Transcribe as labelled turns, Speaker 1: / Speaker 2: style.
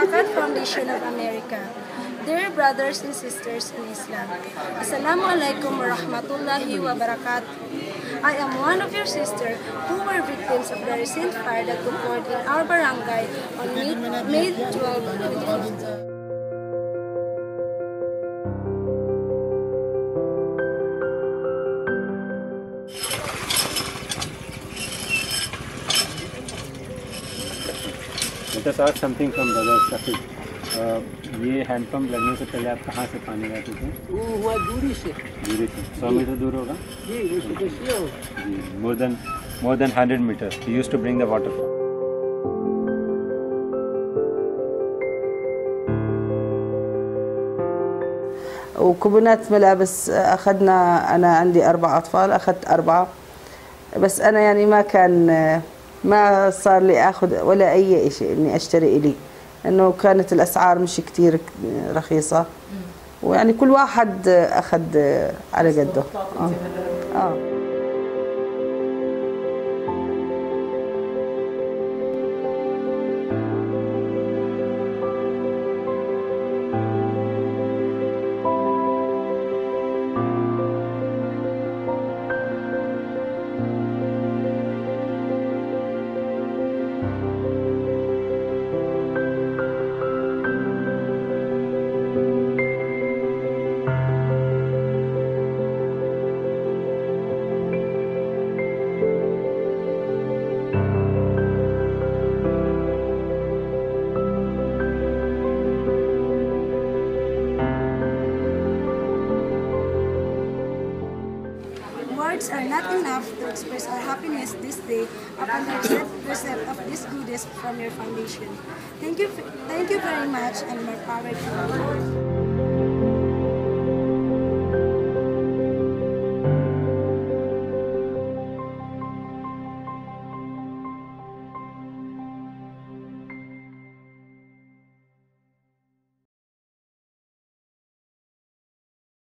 Speaker 1: Zakat Foundation of America. Dear brothers and sisters in Islam, Assalamu alaikum wa rahmatullahi wa barakatuh. I am one of your sisters who were victims of the recent fire that occurred in our barangay on May, May 12, 2015.
Speaker 2: Let us ask something from brother Shafiq. Uh, ये handpump लगने से पहले आप कहाँ से पानी लाते थे
Speaker 3: वो हुआ दूरी से
Speaker 2: दूरी से सौ मीटर दूर होगा
Speaker 3: जी वो सुबह हो
Speaker 2: जी more than more than hundred metre he use to bring the water
Speaker 4: وكوبونات ملابس اخذنا انا عندي اربع اطفال اخذت اربعه بس انا يعني ما كان ما صار لي آخذ ولا أي شيء إني أشتري إلي. إنه كانت الأسعار مش كتير رخيصة. ويعني كل واحد أخذ على قده. آه, آه.
Speaker 1: Words are not enough to express our happiness this day upon the receipt of this goodies from your foundation. Thank you, thank you very much and more power to you.